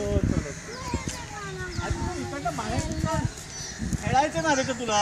चलो. चलो इकडनं बाहेर खेळायचं ना रे का तुला?